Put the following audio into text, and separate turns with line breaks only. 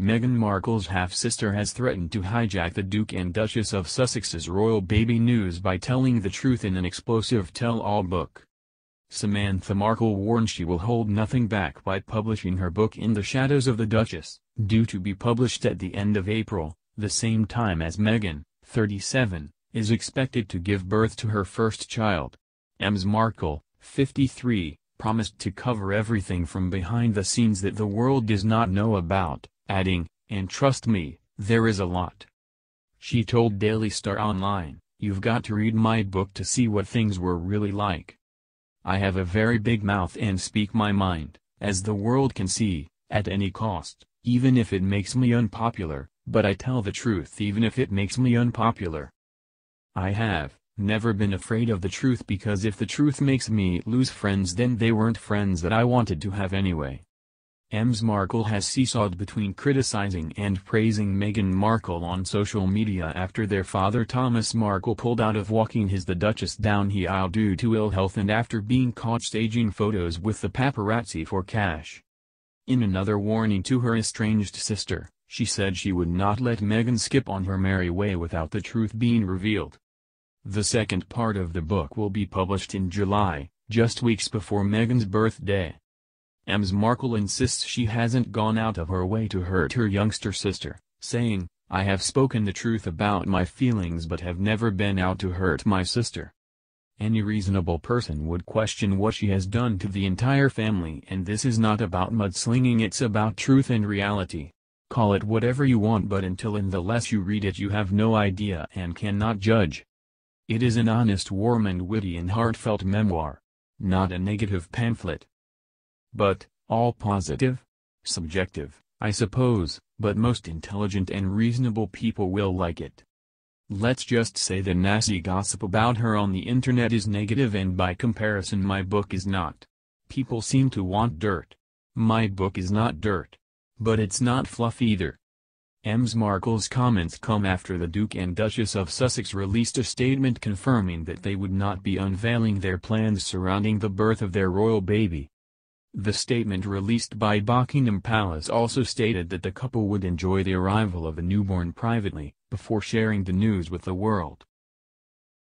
Meghan Markle's half-sister has threatened to hijack the Duke and Duchess of Sussex's royal baby news by telling the truth in an explosive tell-all book. Samantha Markle warned she will hold nothing back by publishing her book In the Shadows of the Duchess, due to be published at the end of April, the same time as Meghan, 37, is expected to give birth to her first child. Ms. Markle, 53, promised to cover everything from behind the scenes that the world does not know about adding, and trust me, there is a lot. She told Daily Star Online, you've got to read my book to see what things were really like. I have a very big mouth and speak my mind, as the world can see, at any cost, even if it makes me unpopular, but I tell the truth even if it makes me unpopular. I have, never been afraid of the truth because if the truth makes me lose friends then they weren't friends that I wanted to have anyway. Ms. Markle has seesawed between criticizing and praising Meghan Markle on social media after their father Thomas Markle pulled out of walking his The Duchess down the aisle due to ill health and after being caught staging photos with the paparazzi for cash. In another warning to her estranged sister, she said she would not let Meghan skip on her merry way without the truth being revealed. The second part of the book will be published in July, just weeks before Meghan's birthday. Ms. Markle insists she hasn't gone out of her way to hurt her youngster sister, saying, I have spoken the truth about my feelings but have never been out to hurt my sister. Any reasonable person would question what she has done to the entire family and this is not about mudslinging it's about truth and reality. Call it whatever you want but until and the less you read it you have no idea and cannot judge. It is an honest warm and witty and heartfelt memoir. Not a negative pamphlet. But, all positive? Subjective, I suppose, but most intelligent and reasonable people will like it. Let's just say the nasty gossip about her on the internet is negative and by comparison my book is not. People seem to want dirt. My book is not dirt. But it's not fluff either. Ms. Markle's comments come after the Duke and Duchess of Sussex released a statement confirming that they would not be unveiling their plans surrounding the birth of their royal baby. The statement released by Buckingham Palace also stated that the couple would enjoy the arrival of a newborn privately, before sharing the news with the world.